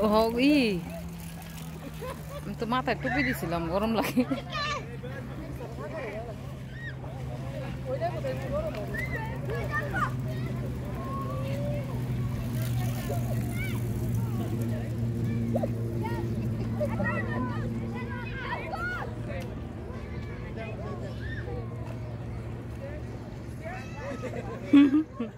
Oh, ih, untuk mata itu di silam gorong lagi. 嗯。